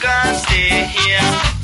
gonna stay here.